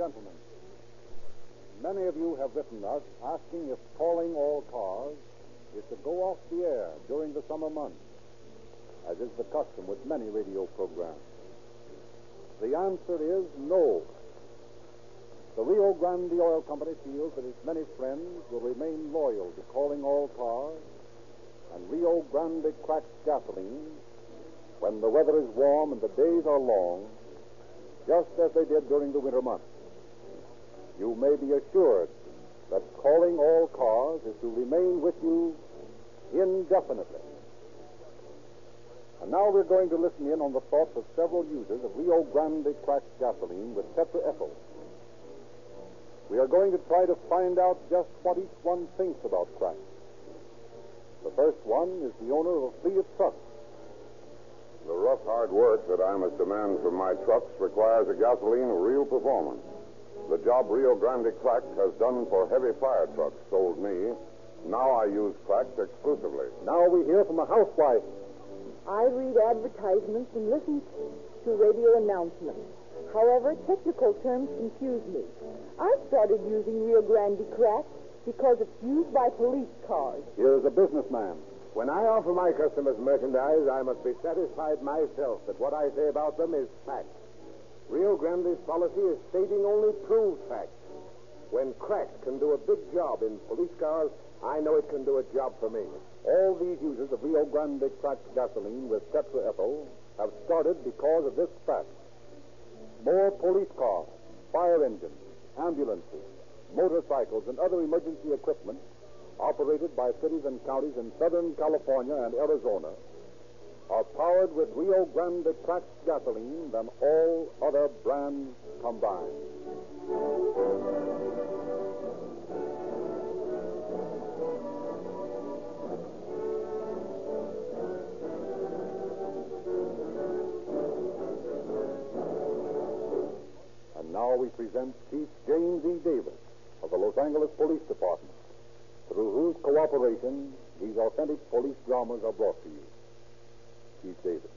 gentlemen, many of you have written us asking if calling all cars is to go off the air during the summer months, as is the custom with many radio programs. The answer is no. The Rio Grande Oil Company feels that its many friends will remain loyal to calling all cars and Rio Grande cracked gasoline when the weather is warm and the days are long, just as they did during the winter months. You may be assured that calling all cars is to remain with you indefinitely. And now we're going to listen in on the thoughts of several users of Rio Grande cracked gasoline with tetraethyl. We are going to try to find out just what each one thinks about crack. The first one is the owner of a fleet of trucks. The rough, hard work that I must demand from my trucks requires a gasoline of real performance. The job Rio Grande Cracked has done for heavy fire trucks sold me. Now I use Cracked exclusively. Now we hear from a housewife. I read advertisements and listen to radio announcements. However, technical terms confuse me. I started using Rio Grande Crack because it's used by police cars. Here's a businessman. When I offer my customers merchandise, I must be satisfied myself that what I say about them is fact. Rio Grande's policy is stating only proved facts. When crack can do a big job in police cars, I know it can do a job for me. All these users of Rio Grande cracked gasoline with tetraethyl have started because of this fact. More police cars, fire engines, ambulances, motorcycles, and other emergency equipment operated by cities and counties in Southern California and Arizona are powered with Rio Grande cracked gasoline than all other brands combined. And now we present Chief James E. Davis of the Los Angeles Police Department, through whose cooperation these authentic police dramas are brought to you. Chief Davis.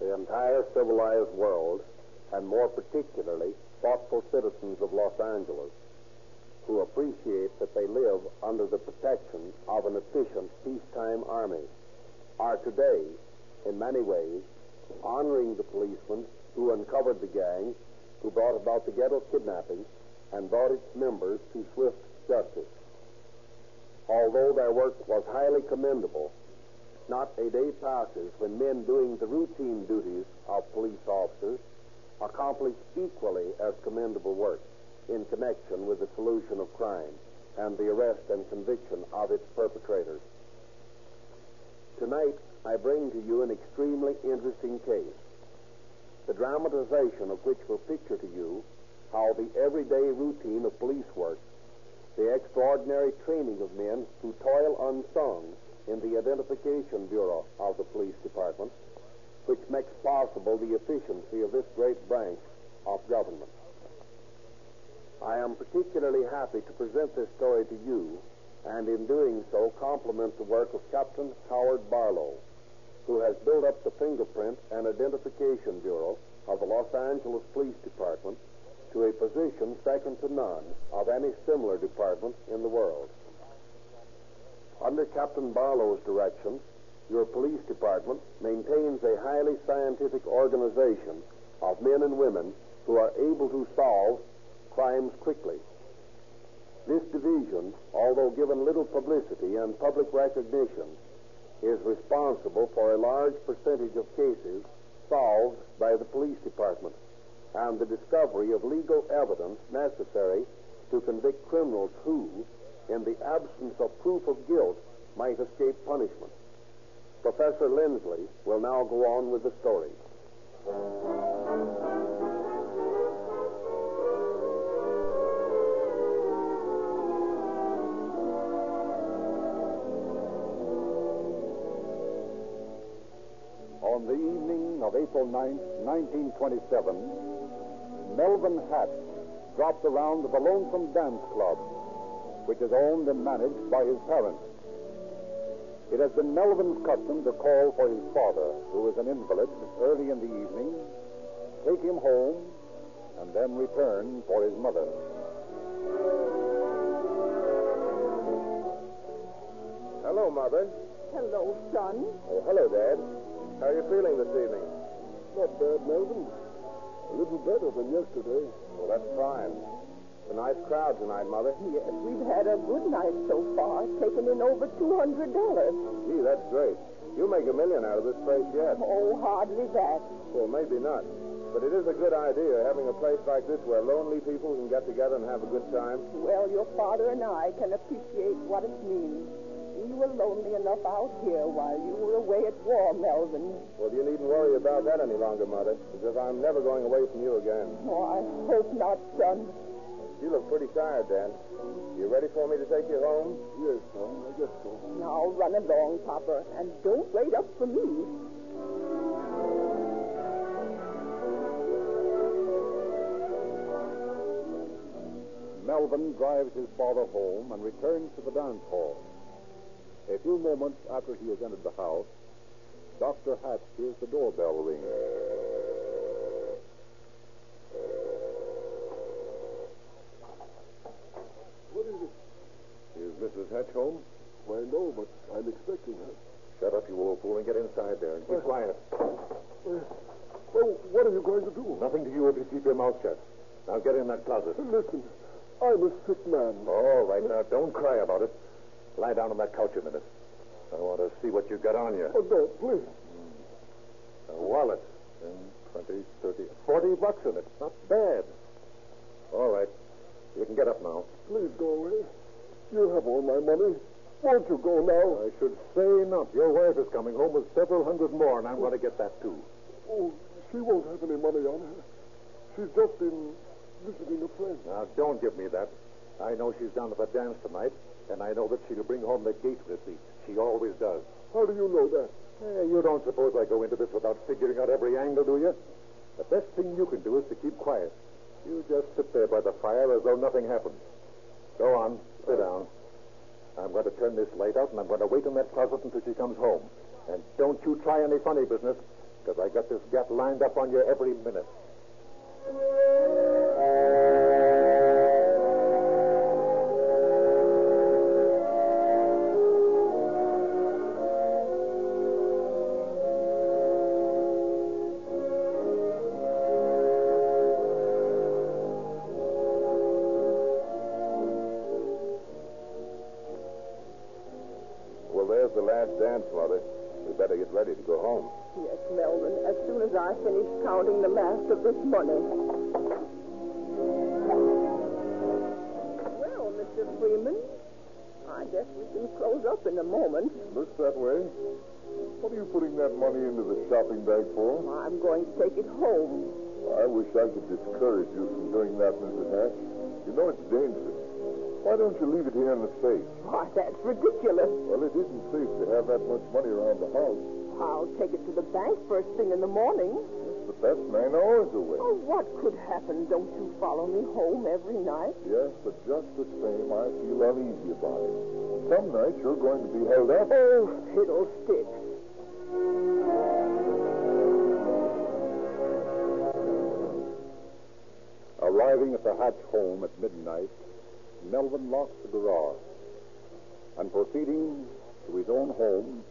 The entire civilized world, and more particularly thoughtful citizens of Los Angeles, who appreciate that they live under the protection of an efficient peacetime army, are today, in many ways, honoring the policemen who uncovered the gang, who brought about the Gettle kidnapping, and brought its members to swift justice. Although their work was highly commendable, not a day passes when men doing the routine duties of police officers accomplish equally as commendable work in connection with the solution of crime and the arrest and conviction of its perpetrators. Tonight, I bring to you an extremely interesting case, the dramatization of which will picture to you how the everyday routine of police work, the extraordinary training of men who toil unsung in the Identification Bureau of the Police Department, which makes possible the efficiency of this great branch of government. I am particularly happy to present this story to you, and in doing so, compliment the work of Captain Howard Barlow, who has built up the Fingerprint and Identification Bureau of the Los Angeles Police Department to a position second to none of any similar department in the world. Under Captain Barlow's direction, your police department maintains a highly scientific organization of men and women who are able to solve crimes quickly. This division, although given little publicity and public recognition, is responsible for a large percentage of cases solved by the police department and the discovery of legal evidence necessary to convict criminals who, in the absence of proof of guilt, might escape punishment. Professor Lindsley will now go on with the story. On the evening of April 9th, 1927, Melvin Hatch dropped around the Lonesome Dance Club, which is owned and managed by his parents. It has been Melvin's custom to call for his father, who is an invalid, early in the evening, take him home, and then return for his mother. Hello, Mother. Hello, son. Oh, hello, Dad. How are you feeling this evening? Not bad, Melvin. A little better than yesterday. Well, that's fine. A nice crowd tonight, Mother. Yes, we've had a good night so far, taking in over $200. Gee, that's great. You'll make a million out of this place yet. Oh, hardly that. Well, maybe not. But it is a good idea having a place like this where lonely people can get together and have a good time. Well, your father and I can appreciate what it means. We were lonely enough out here while you were away at war, Melvin. Well, you needn't worry about that any longer, Mother, because I'm never going away from you again. Oh, I hope not, son. You look pretty tired, Dan. You ready for me to take you home? Yes, son, I guess so. Now run along, Papa, and don't wait up for me. Melvin drives his father home and returns to the dance hall. A few moments after he has entered the house, Dr. Hatch hears the doorbell ring. What is it? Is Hatch home? Why, no, but I'm expecting her. Shut up, you old fool, and get inside there and keep quiet. Well, what are you going to do? Nothing to you if you keep your mouth shut. Now get in that closet. Listen, I'm a sick man. All right, now don't cry about it. Lie down on that couch a minute. I want to see what you've got on you. Oh, no, please. Hmm. A wallet. Ten, twenty, thirty, forty bucks in it. Not bad. All right. You can get up now. Please go away. You have all my money. Won't you go now? I should say not. Your wife is coming home with several hundred more, and I'm going to get that too. Oh, she won't have any money on her. She's just been visiting a friend. Now, don't give me that. I know she's down at the dance tonight, and I know that she'll bring home the gate receipt. She always does. How do you know that? Eh, you don't suppose I go into this without figuring out every angle, do you? The best thing you can do is to keep quiet. You just sit there by the fire as though nothing happened. Go on, sit down. I'm going to turn this light out, and I'm going to wait in that closet until she comes home. And don't you try any funny business, because I got this gap lined up on you every minute. Of this money. Well, Mr. Freeman, I guess we can close up in a moment. Looks that way. What are you putting that money into the shopping bag for? I'm going to take it home. I wish I could discourage you from doing that, Mrs. Hatch. You know it's dangerous. Why don't you leave it here in the safe? Why, that's ridiculous. Well, it isn't safe to have that much money around the house. I'll take it to the bank first thing in the morning. But that's nine hours away. Oh, what could happen? Don't you follow me home every night? Yes, but just the same, I feel uneasy about it. Some nights you're going to be held up. Oh, fiddlesticks. Arriving at the Hatch home at midnight, Melvin locks the garage. And proceeding to his own home,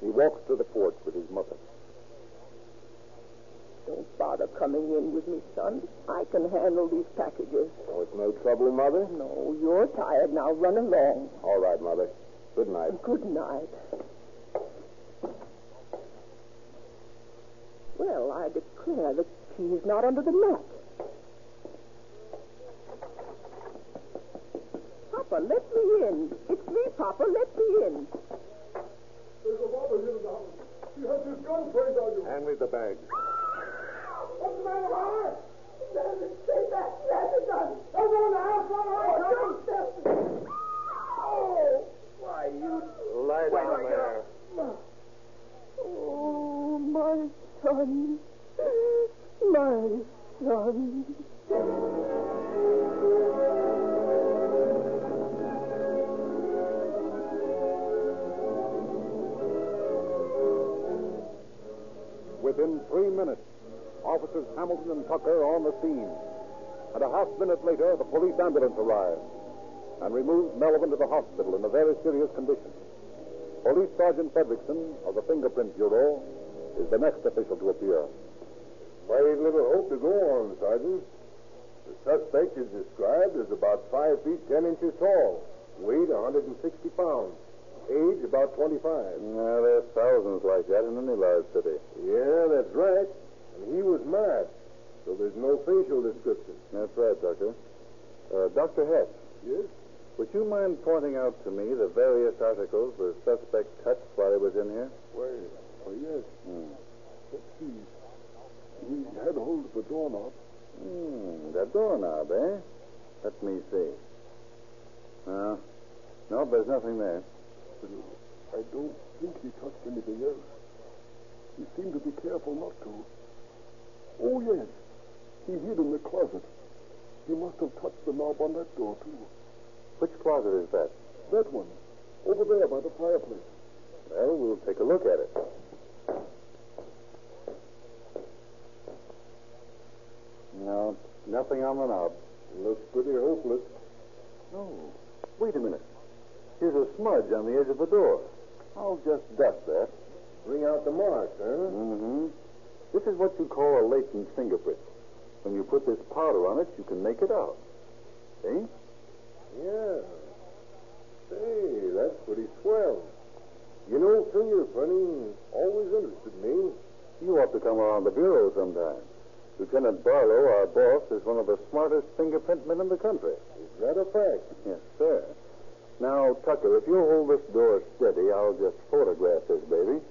he walks to the porch with his mother. Don't bother coming in with me, son. I can handle these packages. Oh, it's no trouble, Mother? No, you're tired now. Run along. All right, Mother. Good night. Good night. Well, I declare the is not under the mat. Papa, let me in. It's me, Papa. Let me in. There's a robber here in the house. He has his gun trained on you. Hand me the bag. Ah! What's the matter, Howard? Stay back. Stand the gun. Don't go in the house, all right? Oh, don't Oh, why, you... Lie down there. Oh, my son. Scene. And a half minute later, the police ambulance arrives and removes Melvin to the hospital in a very serious condition. Police Sergeant Fredrickson of the Fingerprint Bureau is the next official to appear. Very little hope to go on, Sergeant. The suspect is described as about five feet ten inches tall, weight 160 pounds, age about 25. Yeah, there's thousands like that in any large city. Yeah, that's right. And he was masked, so there's no facial description. That's right, Doctor. Uh, Dr. Hess, Yes? would you mind pointing out to me the various articles the suspect touched while he was in here? Why, oh, yes. Hmm. Let's see. He had hold of the doorknob. Hmm, that doorknob, eh? Let me see. No. No, there's nothing there. But I don't think he touched anything else. He seemed to be careful not to. Oh, yes. He hid in the closet. He must have touched the knob on that door, too. Which closet is that? That one. Over there by the fireplace. Well, we'll take a look at it. No, nothing on the knob. Looks pretty hopeless. No. Wait a minute. Here's a smudge on the edge of the door. I'll just dust that. Bring out the marks, huh? Mm-hmm. This is what you call a latent fingerprint. When you put this powder on it, you can make it out. See? Yeah. Say, that's pretty swell. You know, fingerprinting always interested me. You ought to come around the bureau sometime. Lieutenant Barlow, our boss, is one of the smartest fingerprint men in the country. Is that a fact? Yes, sir. Now, Tucker, if you'll hold this door steady, I'll just photograph this baby.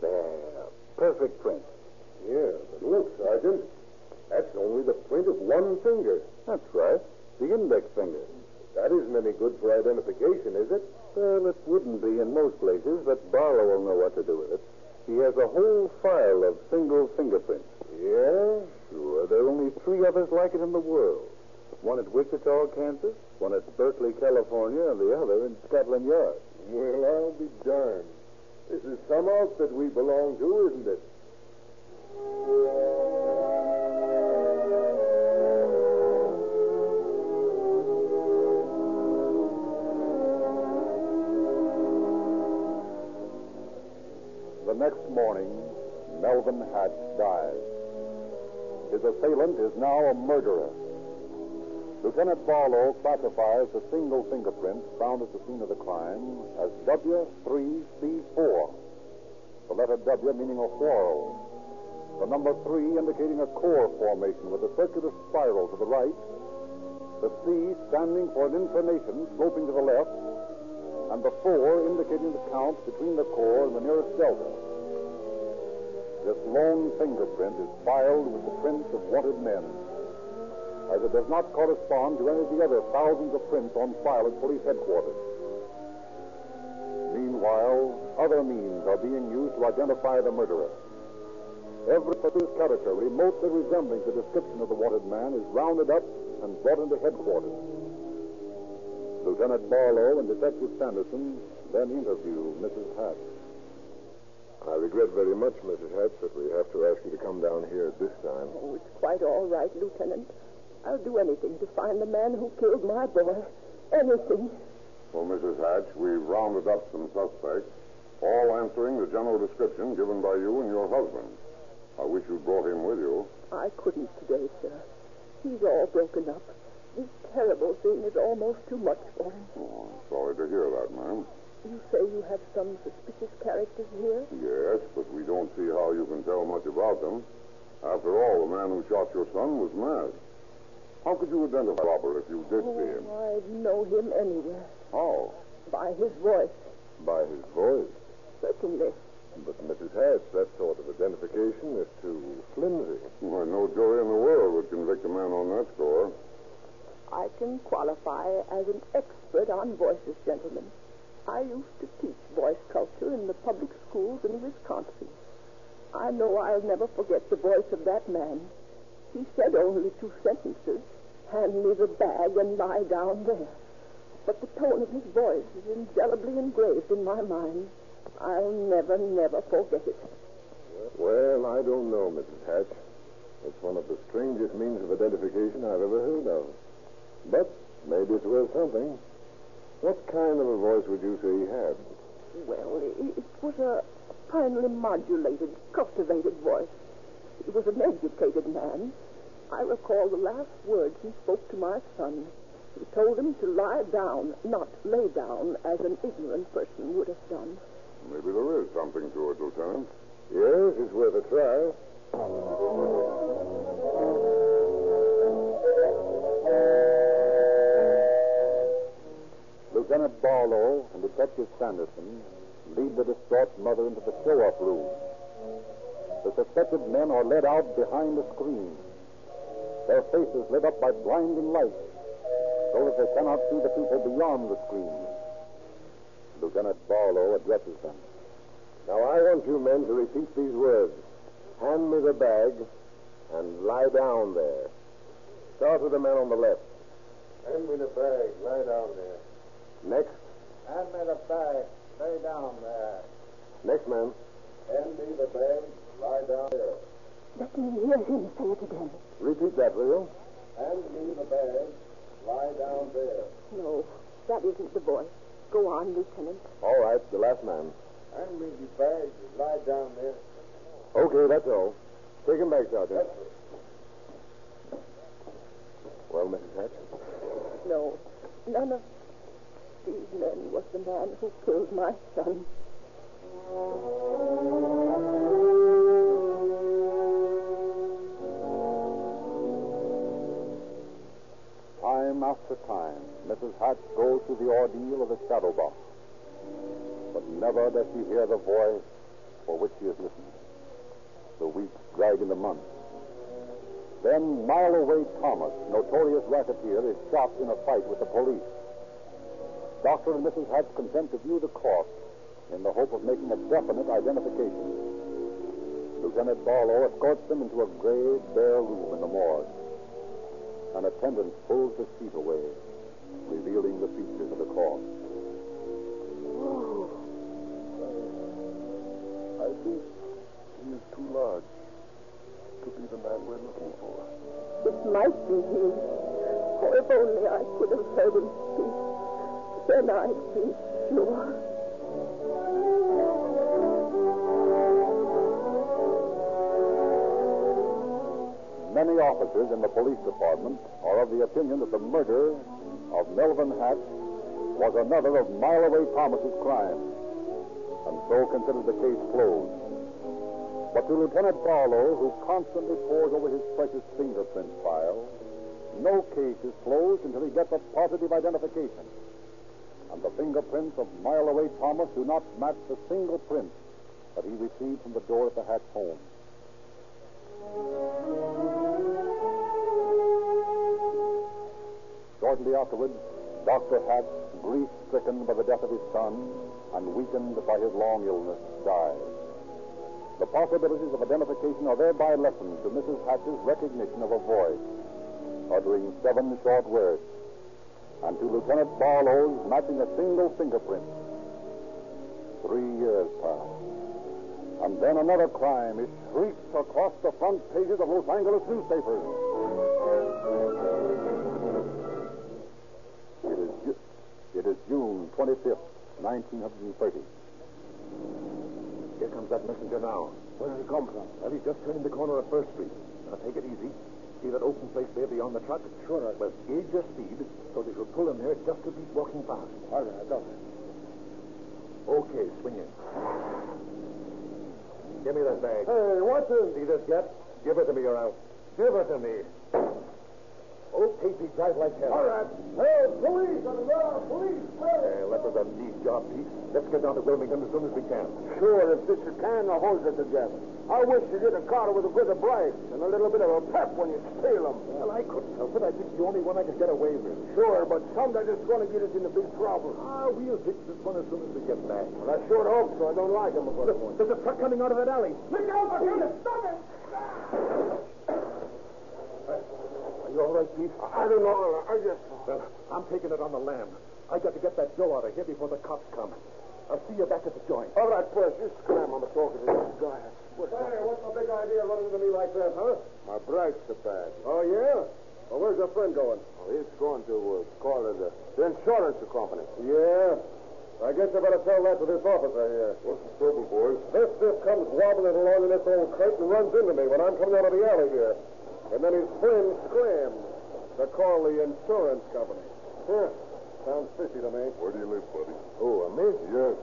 There. Perfect print. Yeah, but look, Sergeant. That's only the print of one finger. That's right. The index finger. That isn't any good for identification, is it? Well, it wouldn't be in most places, but Barlow will know what to do with it. He has a whole file of single fingerprints. Yeah? Sure, there are only three others like it in the world. One at Wichita, Kansas, one at Berkeley, California, and the other in Scotland Yard. Well, I'll be darned. This is some outfit we belong to, isn't it? The next morning, Melvin Hatch dies. His assailant is now a murderer. Lieutenant Barlow classifies the single fingerprint found at the scene of the crime as W3C4. The letter W meaning a whorl. The number 3 indicating a core formation with a circular spiral to the right. The C standing for an inclination sloping to the left. And the 4 indicating the count between the core and the nearest delta. This long fingerprint is filed with the prints of wanted men as it does not correspond to any of the other thousands of prints on file at police headquarters. Meanwhile, other means are being used to identify the murderer. Every suspicious character remotely resembling the description of the wanted man is rounded up and brought into headquarters. Lieutenant Barlow and Detective Sanderson then interview Mrs. Hatch. I regret very much, Mrs. Hatch, that we have to ask you to come down here at this time. Oh, it's quite all right, Lieutenant. I'll do anything to find the man who killed my boy. Anything. Well, Mrs. Hatch, we've rounded up some suspects, all answering the general description given by you and your husband. I wish you'd brought him with you. I couldn't today, sir. He's all broken up. This terrible thing is almost too much for him. Oh, I'm sorry to hear that, ma'am. You say you have some suspicious characters here? Yes, but we don't see how you can tell much about them. After all, the man who shot your son was mad. How could you identify Robert if you did see him? Oh, I'd know him anywhere. How? By his voice, By his voice. certainly. But, Mrs. Hatch, that sort of identification is too flimsy. Why, no jury in the world would convict a man on that score. I can qualify as an expert on voices, gentlemen. I used to teach voice culture in the public schools in Wisconsin. I know I'll never forget the voice of that man. He said only two sentences hand me the bag and lie down there. But the tone of his voice is indelibly engraved in my mind. I'll never, never forget it. Well, I don't know, Mrs. Hatch. It's one of the strangest means of identification I've ever heard of. But maybe it's worth something. What kind of a voice would you say he had? Well, it, was a finely modulated, cultivated voice. He was an educated man. I recall the last words he spoke to my son. He told him to lie down, not lay down, as an ignorant person would have done. Maybe there is something to it, Lieutenant. Yes, it's worth a try. Lieutenant Barlow and Detective Sanderson lead the distraught mother into the show-off room. The suspected men are led out behind the screen, their faces lit up by blinding light, so that they cannot see the people beyond the screen. Lieutenant Barlow addresses them. Now, I want you men to repeat these words. Hand me the bag and lie down there. Start with the man on the left. Hand me the bag. Lie down there. Next. Hand me the bag. Lay down there. Next man. Hand me the bag. Lie down there. Let me hear him say it again. Repeat that, will you? Hand me the bag. Lie down there. No, that isn't the voice. Go on, Lieutenant. All right, the last man. Hand me the bag. Lie down there. Okay, that's all. Take him back, Sergeant. Well, Mrs. Hatch? No, none of these men was the man who killed my son. After time, Mrs. Hatch goes through the ordeal of the shadow box. But never does she hear the voice for which she has listened. The weeks drag into months. Then Mile Away Thomas, notorious racketeer, is shot in a fight with the police. Dr. and Mrs. Hatch consent to view the corpse in the hope of making a definite identification. Lieutenant Barlow escorts them into a gray, bare room in the morgue. An attendant pulls the sheet away, revealing the features of the corpse. I think he is too large to be the man we're looking for. It might be he. Oh, if only I could have heard him speak. Then I'd be sure. Many officers in the police department are of the opinion that the murder of Melvin Hatch was another of Mile Away Thomas's crimes, and so consider the case closed. But to Lieutenant Barlow, who constantly pores over his precious fingerprint file, no case is closed until he gets a positive identification. And the fingerprints of Mile Away Thomas do not match the single print that he received from the door of the Hatch home. Shortly afterwards, Dr. Hatch, grief stricken by the death of his son and weakened by his long illness, died. The possibilities of identification are thereby lessened to Mrs. Hatch's recognition of a voice, uttering seven short words, and to Lieutenant Barlow's matching a single fingerprint. Three years pass. And then another crime is shrieked across the front pages of Los Angeles newspapers. 25th, 1930. Here comes that messenger now. Where did he come from? Well, he's just turning the corner of First Street. Now, take it easy. See that open place there beyond the truck? Sure, I... Well, gauge your speed so that you'll pull in there just as he's walking past. All right, I got it. Okay, swing in. Give me that bag. Hey, what's this? See this yet? Give it to me, or else. Give it to me. Okay, Pete, drive like hell. All right. Hey, police! On the ground, police! Hey! That was a neat job, Pete. Let's get down to Wilmington as soon as we can. Sure, if Sister can, the holds it together. I wish you did a car with a bit of brakes and a little bit of a pep when you steal them. Well, I couldn't help it. I picked the only one I could get away with. Sure, but some that is going to get us into big trouble. Ah, we'll fix this one as soon as we get back. Well, I sure hope so. I don't like them the. There's a truck coming out of that alley. Look out! Stop it! Are you all right, Pete? I don't know. I just... Well, I'm taking it on the lam. I got to get that Joe out of here before the cops come. I'll see you back at the joint. All right, Puss. You scram on the talk of this guy. Hey, what's the big idea running into me like that, huh? My brakes are bad. Oh, yeah? Well, where's your friend going? Oh, he's going to uh, call it uh, the insurance company. Yeah. I guess I better tell that to this officer here. What's the trouble, boys? This stiff comes wobbling along in this old crate and runs into me when I'm coming out of the alley here. And then his friend to call the insurance company. Huh. Sounds fishy to me. Where do you live, buddy? Uh, me? Yes.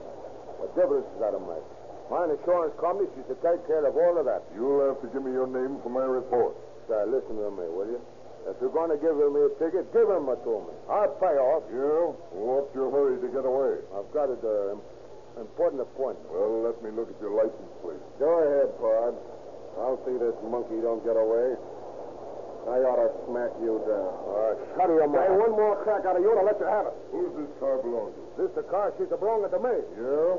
What difference does that make? My insurance company should take care of all of that. You'll have to give me your name for my report. Sir, listen to me, will you? If you're going to give him a ticket, give him a to me. I'll pay off. Yeah? What's your hurry to get away? I've got an uh, important appointment. Well, let me look at your license plate. Go ahead, Pod. I'll see this monkey don't get away. I ought to smack you down. Uh, shut your mouth. Hey, mouth. one more crack out of you and I'll let you have it. Who's this car belong to? This the car she's belonging to me. Yeah?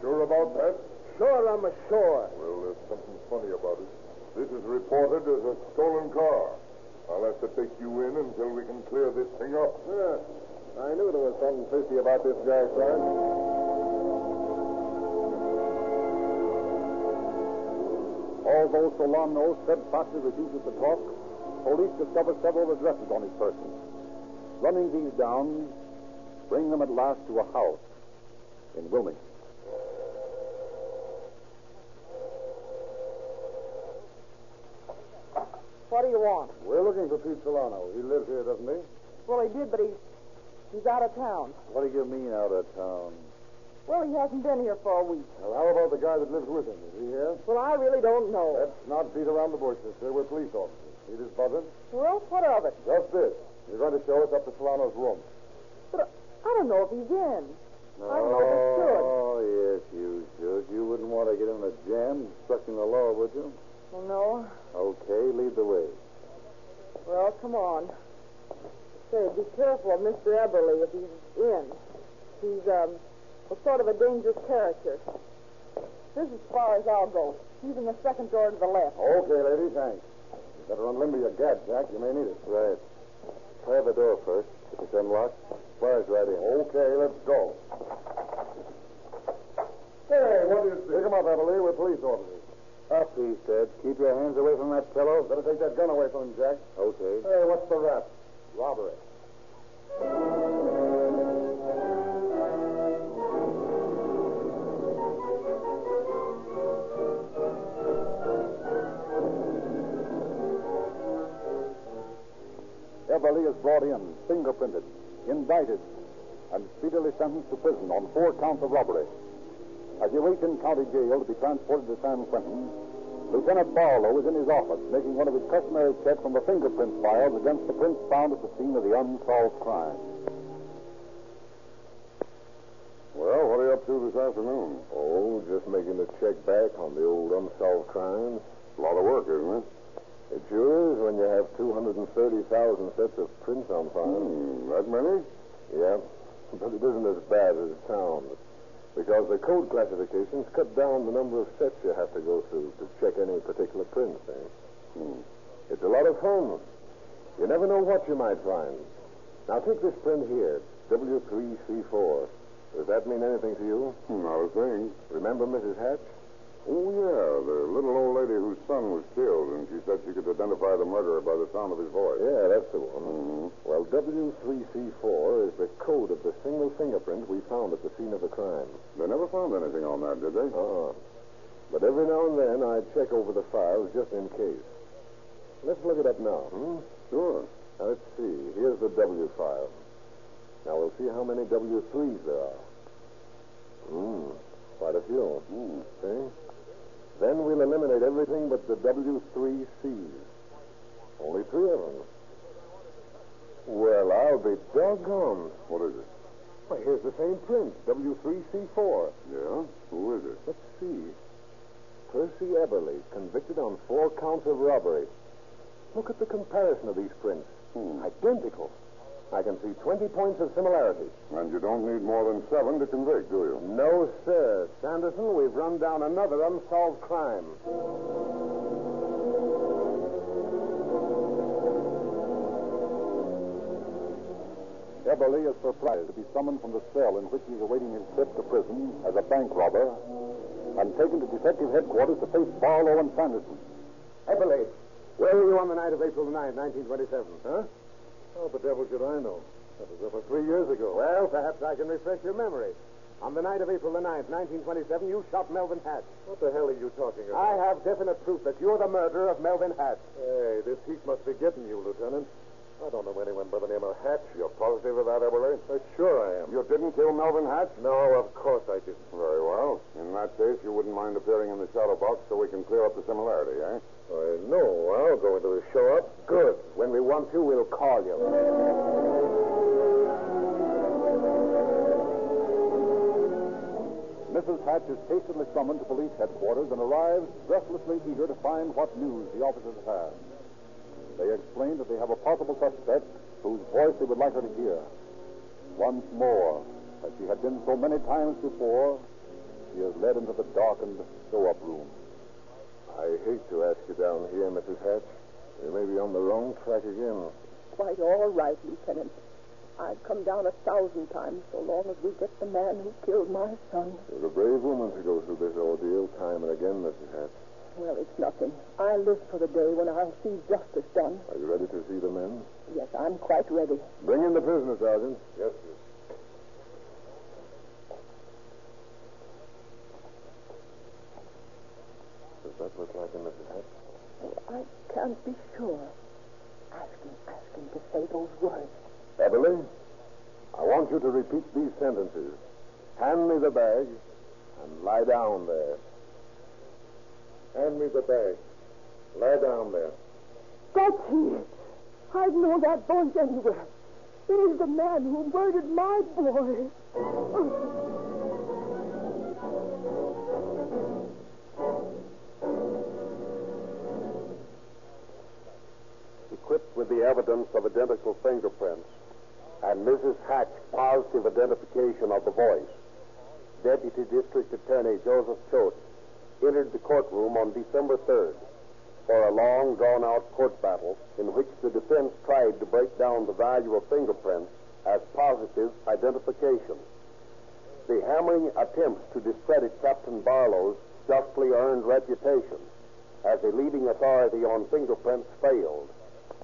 Sure about that? Sure, I'm sure. Well, there's something funny about it. This is reported as a stolen car. I'll have to take you in until we can clear this thing up. Yeah. I knew there was something fishy about this guy, son. Although Solano steadfastly refuses to talk, police discover several addresses on his person. Running these down, bring them at last to a house in Wilmington. What do you want? We're looking for Pete Solano. He lives here, doesn't he? Well, he did, but he's he's out of town. What do you mean out of town? Well, he hasn't been here for a week. Well, how about the guy that lives with him? Is he here? Well, I really don't know. Let's not beat around the bush, sister. We're police officers. See this button? Well, what of it? Just this. You're going to show us up to Solano's room. But I don't know if he's in. I don't know if I should. Oh, yes, you should. You wouldn't want to get in a jam obstructing the law, would you? Well, no. Okay, lead the way. Well, come on. Say, be careful of Mr. Eberly if he's in. He's, um, a sort of a dangerous character. This is as far as I'll go. He's in the second door to the left. Okay, lady, thanks. Better unlimber your gad, Jack. You may need it. Right. Try the door first. If it's unlocked, fires right in. Okay, let's go. Hey, what is this? Pick him up, Eberly. We're police officers. Up, he said. Keep your hands away from that fellow. Better take that gun away from him, Jack. Okay. Hey, what's the rap? Robbery. Eberly is brought in, fingerprinted, indicted, and speedily sentenced to prison on four counts of robbery. As he waits in county jail to be transported to San Quentin, Lieutenant Barlow is in his office making one of his customary checks on the fingerprint files against the prints found at the scene of the unsolved crime. Well, what are you up to this afternoon? Oh, just making a check back on the old unsolved crimes. A lot of work, isn't it? Sure is when you have 230,000 sets of prints on file. Hmm, that many? Yeah, but it isn't as bad as it sounds. Because the code classifications cut down the number of sets you have to go through to check any particular print thing. Hmm. It's a lot of fun. You never know what you might find. Now, take this print here, W3C4. Does that mean anything to you? Hmm, not a thing. Remember Mrs. Hatch? Oh, yeah, the little old lady whose son was killed, and she said she could identify the murderer by the sound of his voice. Yeah, that's the one. Mm-hmm. Well, W3C4 is the code of the single fingerprint we found at the scene of the crime. They never found anything on that, did they? Uh-uh. But every now and then I check over the files just in case. Let's look it up now. Hmm? Sure. Now, let's see. Here's the W file. Now we'll see how many W3s there are. Hmm. Quite a few. Hmm. See? Then we'll eliminate everything but the W3Cs. Only three of them. Well, I'll be doggone. What is it? Why, here's the same print. W3C4. Yeah? Who is it? Let's see. Percy Eberly, convicted on four counts of robbery. Look at the comparison of these prints. Hmm. Identical. I can see 20 points of similarity. And you don't need more than seven to convict, do you? No, sir. Sanderson, we've run down another unsolved crime. Eberly is surprised to be summoned from the cell in which he is awaiting his trip to prison as a bank robber and taken to detective headquarters to face Barlow and Sanderson. Eberly, where were you on the night of April the 9th, 1927? Huh? How the devil should I know? That was over three years ago. Well, perhaps I can refresh your memory. On the night of April the 9th, 1927, you shot Melvin Hatch. What the hell are you talking about? I have definite proof that you're the murderer of Melvin Hatch. Hey, this heat must be getting you, Lieutenant. I don't know anyone by the name of Hatch. You're positive of that, Eberly? Uh, sure I am. You didn't kill Melvin Hatch? No, of course I didn't. Very well. In that case, you wouldn't mind appearing in the shadow box so we can clear up the similarity, eh? Know. I'll go into the show up. Good. When we want you, we'll call you. Mrs. Hatch is hastily summoned to police headquarters and arrives breathlessly eager to find what news the officers have. They explain that they have a possible suspect whose voice they would like her to hear. Once more, as she had been so many times before, she is led into the darkened show-up room. I hate to ask you down here, Mrs. Hatch. You may be on the wrong track again. Quite all right, Lieutenant. I'd come down a thousand times so long as we get the man who killed my son. You're a brave woman to go through this ordeal time and again, Mrs. Hatch. Well, it's nothing. I live for the day when I'll see justice done. Are you ready to see the men? Yes, I'm quite ready. Bring in the prisoner, Sergeant. Yes, sir. Does that look like him, Mrs. Hatch? I can't be sure. Ask him, ask him to say those words. Eberly, I want you to repeat these sentences. Hand me the bag and lie down there. Hand me the bag. Lie down there. That's he. I'd know that voice anywhere. It is the man who murdered my boy. Equipped with the evidence of identical fingerprints and Mrs. Hatch's positive identification of the voice, Deputy District Attorney Joseph Choate entered the courtroom on December 3rd for a long, drawn out court battle in which the defense tried to break down the value of fingerprints as positive identification. The hammering attempts to discredit Captain Barlow's justly earned reputation as a leading authority on fingerprints failed,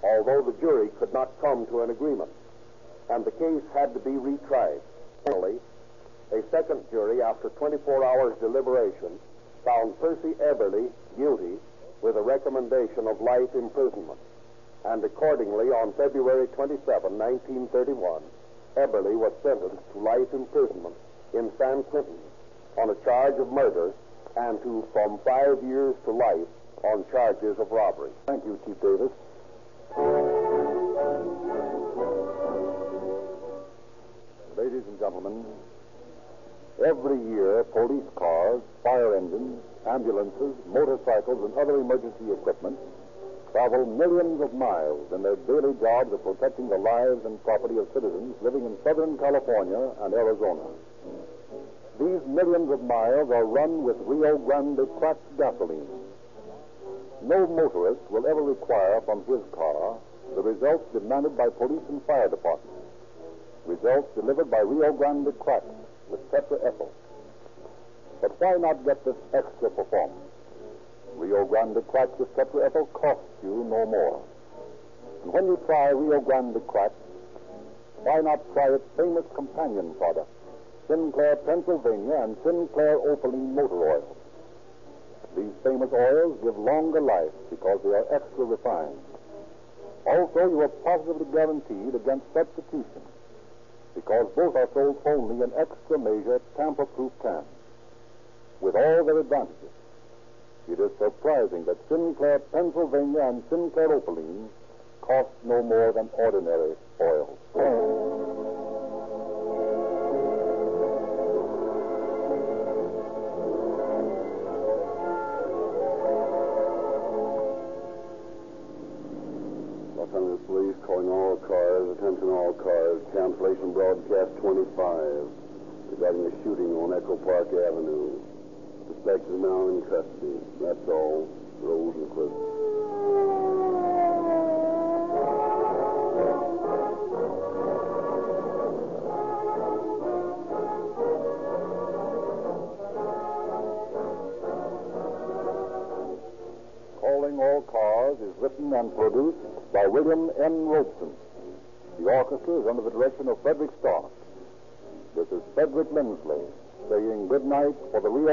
although the jury could not come to an agreement, and the case had to be retried. Finally, a second jury, after 24 hours deliberation, found Percy Eberly guilty with a recommendation of life imprisonment. And accordingly, on February 27, 1931, Eberly was sentenced to life imprisonment in San Quentin on a charge of murder and to from five years to life on charges of robbery. Thank you, Chief Davis. Ladies and gentlemen, every year police cars, fire engines, ambulances, motorcycles, and other emergency equipment travel millions of miles in their daily jobs of protecting the lives and property of citizens living in Southern California and Arizona. These millions of miles are run with Rio Grande cracked gasoline. No motorist will ever require from his car the results demanded by police and fire departments. Results delivered by Rio Grande cracked with tetraethyl. But why not get this extra performance? Rio Grande cracked with tetraethyl costs you no more. And when you try Rio Grande cracked, why not try its famous companion product, Sinclair Pennsylvania and Sinclair Opaline Motor Oil? These famous oils give longer life because they are extra refined. Also, you are positively guaranteed against substitution because both are sold only in extra measure tamper-proof cans. With all their advantages, it is surprising that Sinclair Pennsylvania and Sinclair Opaline cost no more than ordinary oil. Attention all cars, cancellation broadcast 25 regarding a shooting on Echo Park Avenue. Suspect is now in custody. That's all. Rosenquist. Calling All Cars is written and produced by William N. Robson. The orchestra is under the direction of Frederick Stark. This is Frederick Lindsley saying good night for the Rio